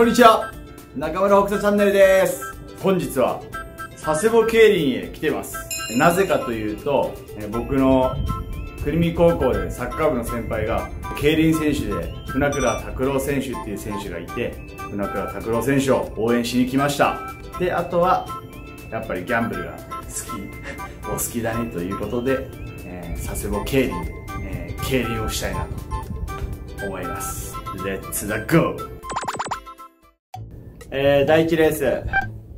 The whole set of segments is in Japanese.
こんにちは。中村北斗チャンネルです。本日は佐世保競輪へ来てます。なぜかというと僕の久留米高校でサッカー部の先輩が競輪選手で船倉拓郎選手っていう選手がいて船倉拓郎選手を応援しに来ました。であとはやっぱりギャンブルが好き お好きだねということで、えー、佐世保競輪で、えー、競輪をしたいなと思います。レッツダゴー!えー、第1レース、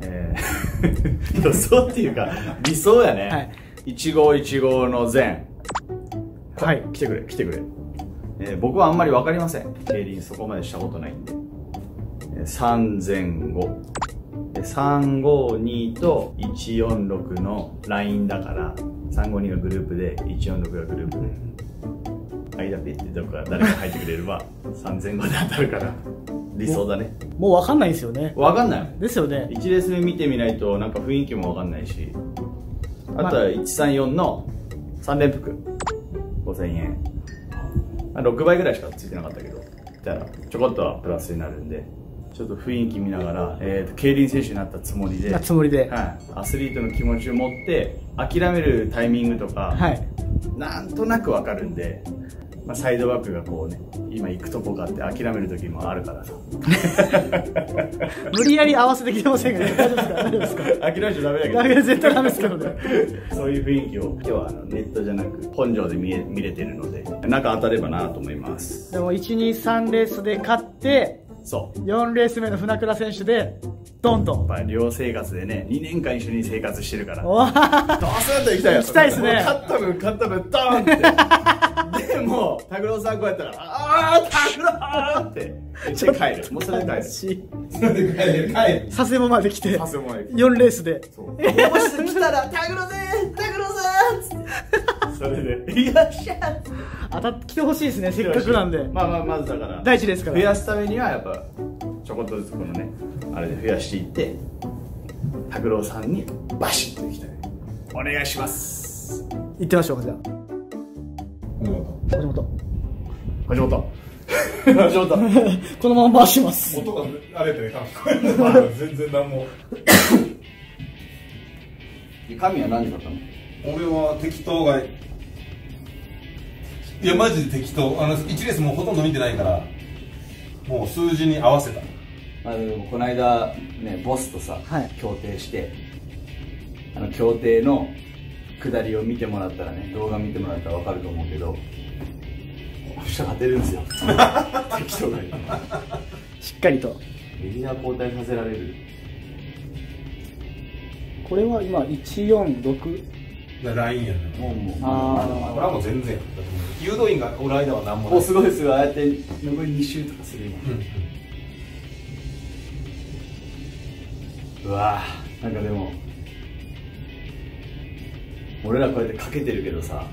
えー、予想っていうか理想やね、はい、1号1号の前。はい。来てくれ来てくれ、えー、僕はあんまり分かりません。競輪そこまでしたことないんで、えー、3005 352と146のラインだから352がグループで146がグループで。間ピってどこか誰か入ってくれれば3005で当たるから理想だね。もう分かんないですよね。分かんないですよね。1レース目見てみないとなんか雰囲気も分かんないし。あ。とは134の3連複。5000円。6倍ぐらいしかついてなかったけど。ちょこっとはプラスになるんで。ちょっと雰囲気見ながら、えーと、競輪選手になったつもりで。つもりで、はい、アスリートの気持ちを持って諦めるタイミングとか、はい、なんとなく分かるんでまあ、サイドバックがこうね今行くとこかって諦める時もあるからさ。無理やり合わせてきてませんが、ね、大丈夫ですか？諦めちゃダメだけど。ダメ絶対ダメですけどね。そういう雰囲気を。今日はあのネットじゃなく本庄で見え見れてるので中当たればなと思います。でも123レースで勝ってそう。4レース目の船倉選手でドンと。やっぱ寮生活でね2年間一緒に生活してるから。どうすると行きたいよ。行きたいですね。勝った分勝った分ドンってでも拓郎さんこうやったら「ああ拓郎!」って。言って帰る。もうそれで帰るそれで帰る。帰る佐世保まで来て。佐世保まで来て。4レースで「もし来たら拓郎で拓郎さん!」っつって。それで「よっしゃ!」当たってきてほしいですねせっかくなんで。まあまあまずだから。第一ですから。増やすためにはやっぱちょこっとずつこのねあれで増やしていって拓郎さんにバシッといきたい。お願いします。行ってみましょうじゃあ橋本橋本橋本このまま回します。音があれでね全然何も。神は何だったの？俺は適当がいやマジで適当。あの1レースもうほとんど見てないからもう数字に合わせた。あでもこの間ねボスとさ、はい、協定してあの協定の下りを見てもらったらね動画見てもらったら分かると思うけど明日勝てるんですよ。適当がしっかりと。メディア交代させられる。これは今146ラインやね。もうもうああこれはもう全然誘導員がおる間は何もないおすごいすごいああやって残り2周とかする今、うん、うわなんかでも俺らこうやってかけてるけどさ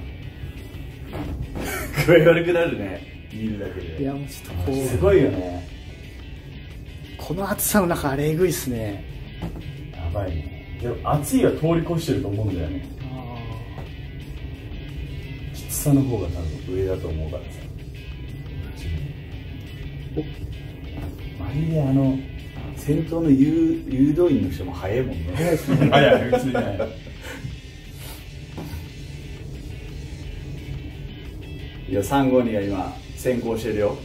具合悪くなるね。見るだけで。いやもうちょっとこう。すごいよね。この暑さの中あれえぐいっすね。やばいね。でも暑いは通り越してると思うんだよね。さの方が多分上だと思うからさ。まるであの先頭の誘誘導員の人も早いもんね。早いですね。早い普通にいいや3号には今先行してるよ。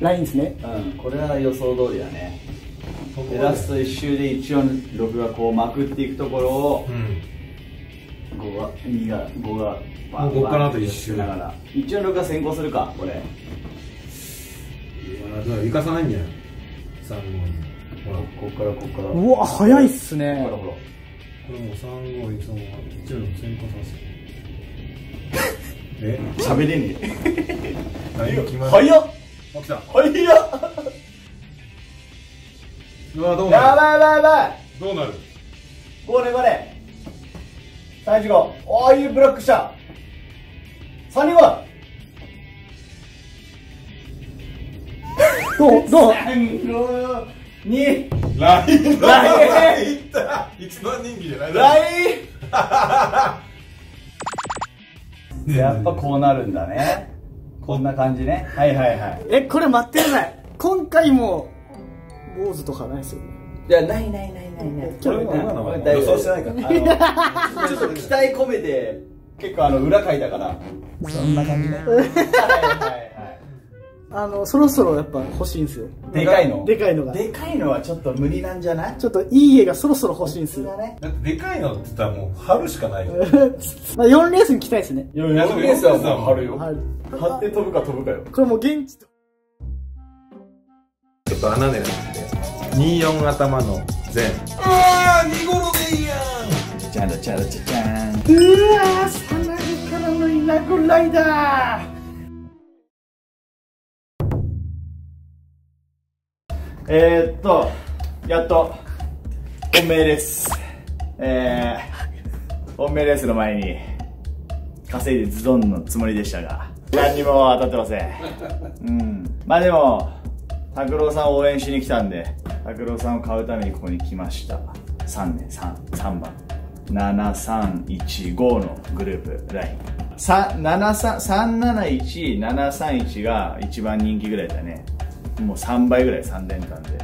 ラインですね。うんこれは予想通りだね。でラスト1周で146がこうまくっていくところを、うん。5が2が5がもうここからあと1周だから。一応6が先行するかこれ。いやだから生かさないんじゃない？3号に。ほら。ここからここから。うわ早いっすね。ほらほら。これもう3号にその一応6先行させえ喋れねえ。何が決まる早っ！起きた。早っ！うわどうなる？やばいやばいやばい。どうなる？これこれ。315おーいいブロックした。325どうどう？2ライン。ライン。いった。一番人気じゃないラインやっぱこうなるんだね。こんな感じね。はいはいはい。えこれ待ってください。今回も坊主とかないですよね。いやないないないないない。これも今のは大丈夫予想してないから。ちょっと期待込めて結構あの裏書いたから。そんな感じね あのそろそろやっぱ欲しいんですよ。でかいの？でかいのが。でかいのはちょっと無理なんじゃない？ちょっといい家がそろそろ欲しいんですよ、ね。だってでかいのって言ったらもう春しかないよ。まあ4レースに来たいですね。いやいや4レースはもう貼るよ。はい。貼って飛ぶか飛ぶかよ。これもう現地と。ちょっと穴狙って24頭の全。ああ見頃でいいやん。チャラチャラチャチャン。うわーさなぎからのイナゴライダーえー、っとやっと本命です。えー、本命レースの前に稼いでズドンのつもりでしたが何にも当たってません。うん。まあでも拓郎さんを応援しに来たんで拓郎さんを買うためにここに来ました。3年 3, 3番。7315のグループライン。371371が一番人気ぐらいだね。もう3倍ぐらい3連単で、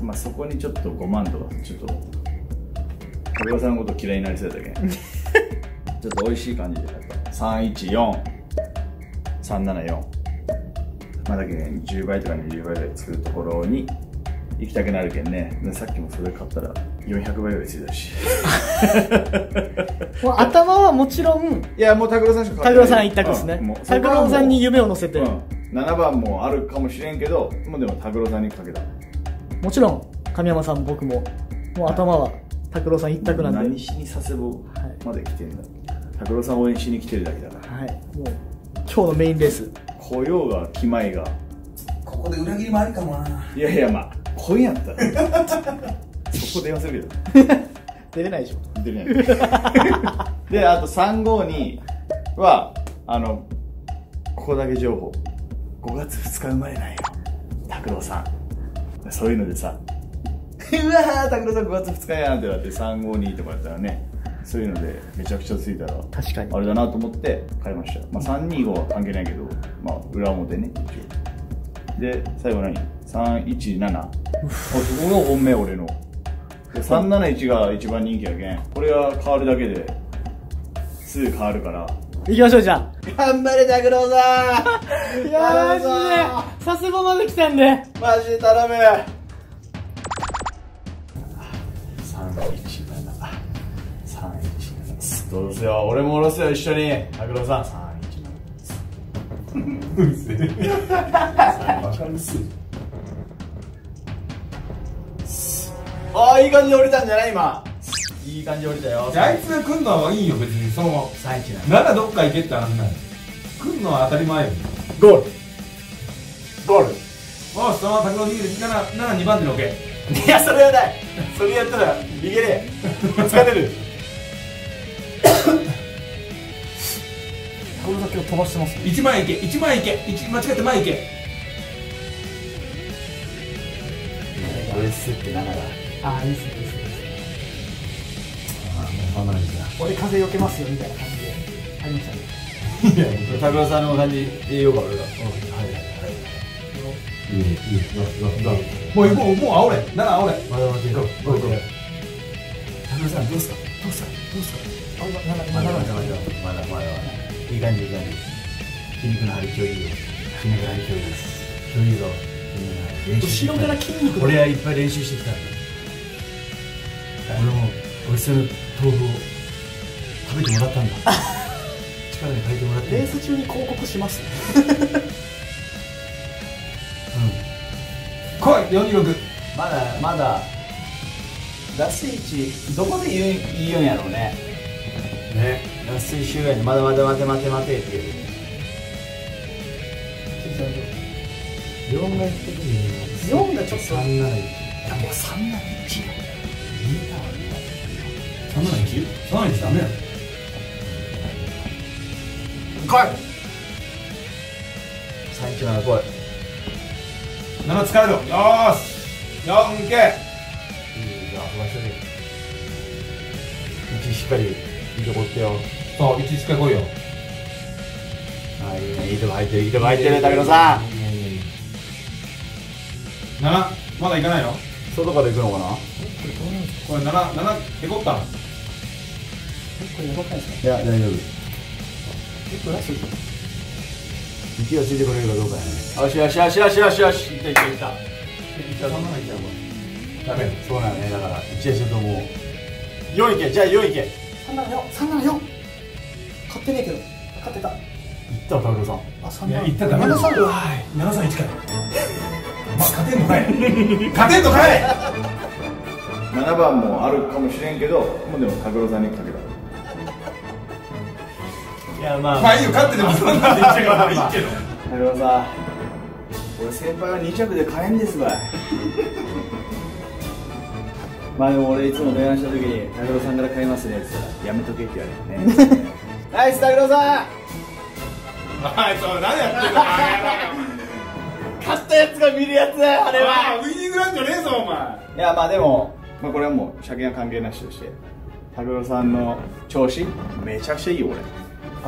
まあ、そこにちょっと5万とかちょっと拓郎さんのこと嫌いになりそうだけん ちょっと美味しい感じで314374まあだけど10倍とか20倍ぐらい作るところに行きたくなるけんね。でさっきもそれ買ったら400倍ぐらいついたし。もう頭はもちろんいやもう拓郎さんしか拓郎さん一択ですね。拓郎さんに夢を乗せて、うん、7番もあるかもしれんけどもうでも拓郎さんにかけた。もちろん神山さんも僕ももう頭は拓郎さん一択なんで、はい、何しに佐世保まで来てんだ。拓郎さん応援しに来てるだけだから。もう今日のメインレース。来ようが来まいが。ここで裏切りもあるかもな。いやいやまあ来んやったら。そこ電話するけど。出れないでしょ。出れない。であと352はあのここだけ情報5月2日生まれなんよ拓郎さん。そういうのでさ。うわー拓郎さん5月2日やんってなって352とかやったらね。そういうのでめちゃくちゃついたら確かに。あれだなと思って買いました、まあ、325は関係ないけど、まあ、裏表ね一応。で最後何？317おそこが本命俺の。で371が一番人気やけん。これが変わるだけですぐ変わるから行きましょうじゃ頑張れ拓郎さあいやーマジで。佐世保まで来たんで。んマジで頼む。317どうすよ。俺も下ろすよ一緒に。拓郎さん。317うるせえ。わかるすああいい感じで降りたんじゃない今いい感じで降りたよ。あいつが来んのはいいよ別にその。317ならどっか行けって話ない来んのは当たり前よ。ゴール。ゴール。おそのまま拓郎逃げて72番手に置け。いやそれはない。それやったら逃げれ。疲れる。これだけを飛ばしてます1万いけ1万いけ一間違って前いけ。って7だああいいっすねいいっすねあもう離れて俺風よけますよみたいな感じで。ありましたね。いや拓郎さんの感じ栄養が俺がいいい。いもうもうもう煽れ。7煽れ。まだまだ行こう。行こう拓郎さんどうすか？どうすか？どうすか？あななまだまだ。ななまだまだまだ。いい感じいい感じ。筋肉の張り今日いいよ。筋肉の張り今日いいです。今日いいぞ。筋肉の張り練習してきた後ろから筋肉。俺はいっぱい練習してきたんだ。俺もおいしそうな豆腐を食べてもらったんだ。力に変えてもらってレース中に広告します来い426まだまだ。ラス1どこで言う言いよんやろうね。ね。ラス1周外にまだまだ待て待て待てって言う。4が言ってくる4がちょっと。371いやもう371よ371 371ダメやろ来い317来い7使えるよよーし。4け。いいよ飛ばしてる1しっかりいいとこってよ。そう1しか来いよ。あいいねいいとこ入ってるいいとこ入ってるだけどさいいねいいねいいね7まだ行かないの？外から行くのかな？これ7七へこったこれやばくないですかいや大丈夫。結構ラスト。息がついてくれるかどうかやね。よしよしよしよしよし。よしいった。いったいった行ったそんなの行ったよこれダメ。そうなのね。だから一夜するともう。4いけ。じゃあ4いけ。いっ374買ってねえけど。買ってた。たわ拓郎さん。あ3いや行ったらダメだ73はい。731かい。ま あ勝てんのかい。勝てんのかい。7番もあるかもしれんけどもうでも拓郎さんにかけた。いやままあいいよ勝ってでもそんなんで言っちゃうからいいけど拓郎さん俺先輩は2着で買えんですわ。いまあでも俺いつも電話した時に拓郎さんから買いますねって言ったらやめとけって言われるね。ナイス拓郎さん。はいそう何やってんのお前勝ったやつが見るやつだよあれは。ウィニングランじゃねえぞお前。いやまあでも、まあ、これはもう車検は関係なしとして。拓郎さんの調子めちゃくちゃいいよ俺、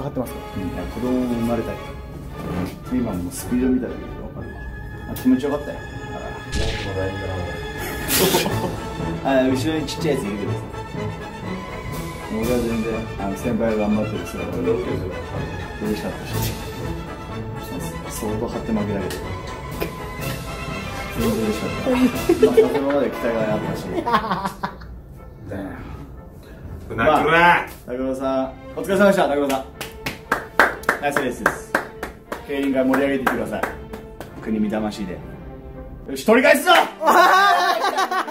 上がってますか？うん、いや子供生まれたい今もうスピード見ただけで分かるわ。あ気持ちよかったよ。ああ後ろにちっちゃいやついるけどさ俺は全然あの先輩が頑張ってる姿。が嬉しかった。し相当張って負けだけど。全然嬉しかったまあそこまで期待があったしふ な。くら拓郎さん。お疲れ様でした。拓郎さんナイスレースです。競輪が盛り上げていってください。国見魂で。よし取り返すぞ!